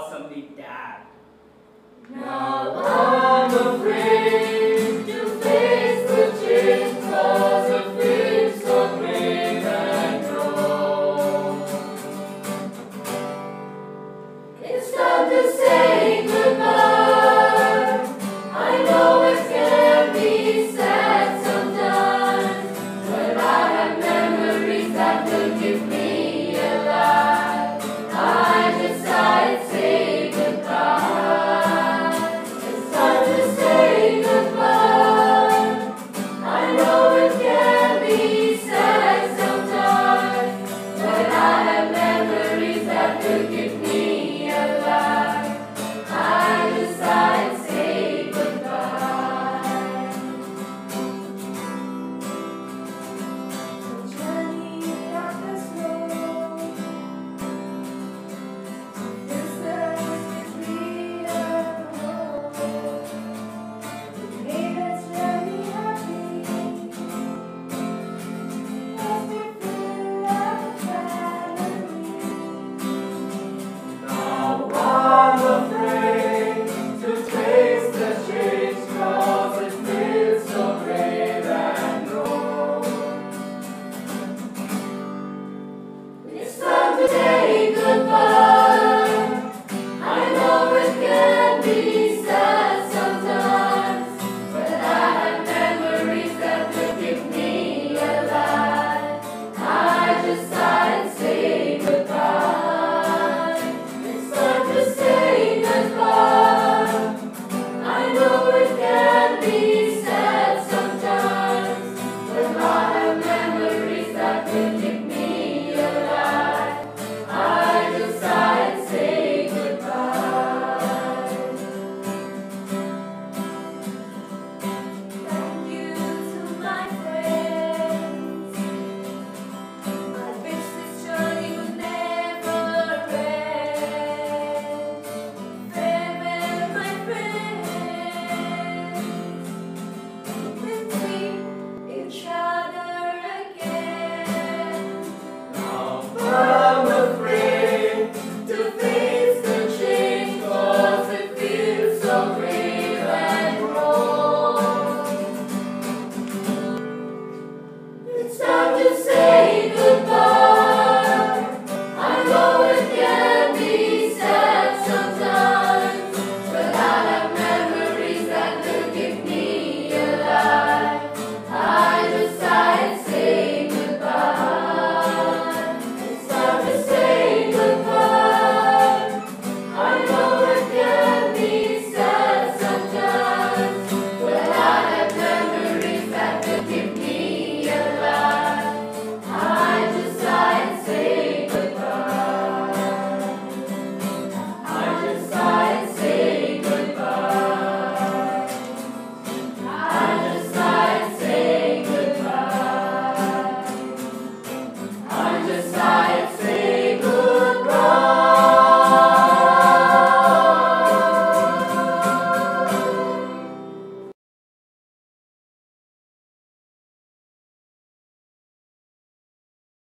awesomely dad. Now I'm afraid.